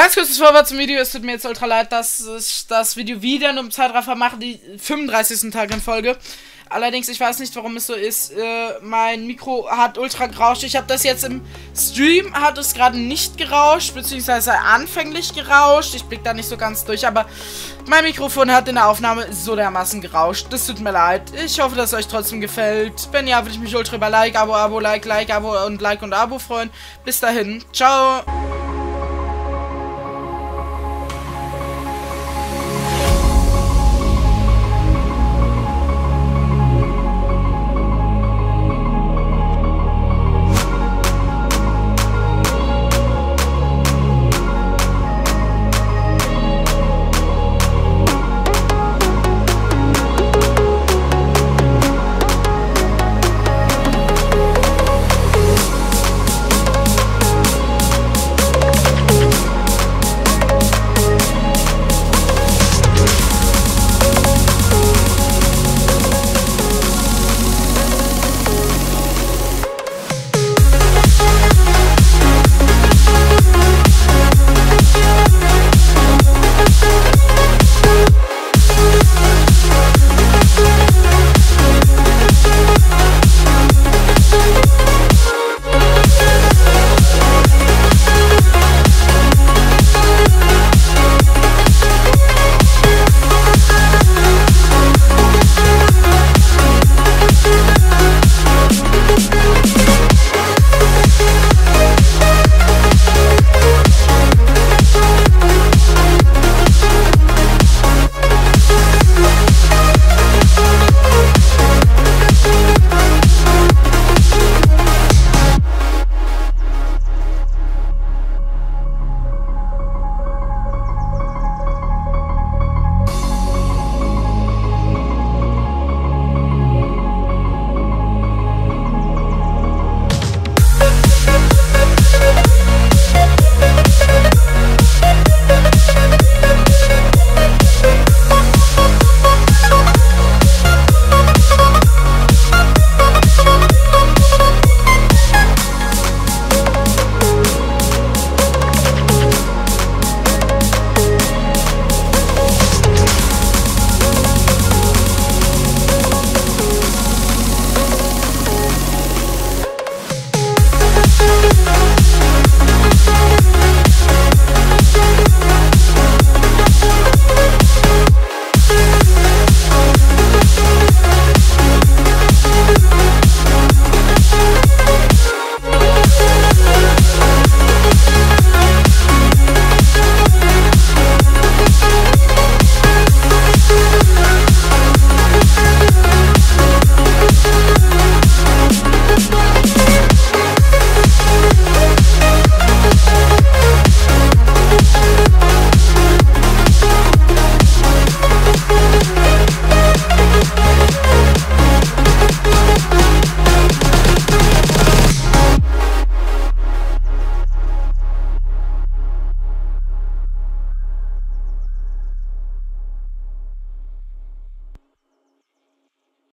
Ganz kurzes Vorwort zum Video. Es tut mir jetzt ultra leid, dass ich das Video wieder in einem Zeitraffer mache, die 35. Tag in Folge. Allerdings, ich weiß nicht, warum es so ist. Äh, mein Mikro hat ultra gerauscht. Ich habe das jetzt im Stream, hat es gerade nicht gerauscht, beziehungsweise anfänglich gerauscht. Ich blick da nicht so ganz durch, aber mein Mikrofon hat in der Aufnahme so dermaßen gerauscht. Das tut mir leid. Ich hoffe, dass es euch trotzdem gefällt. Wenn ja, würde ich mich ultra über Like, Abo, Abo, Like, Like, Abo und Like und Abo freuen. Bis dahin. Ciao.